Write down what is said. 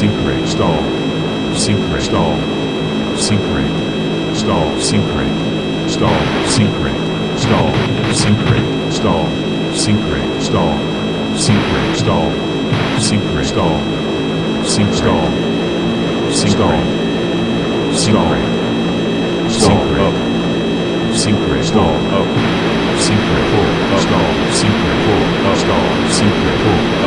Sink rate stall, Sink rate stall, Sink rate. stall, Sink rate. stall, Sink rate. stall, Sink rate. stall, Sink rate. stall, Sink rate. stall, Sink rate. stall, sync stall, sync stall, sink rate, sync stall, up, Syncrate. stall, sink rate, full, stall, sink rate, stall, systems, damage.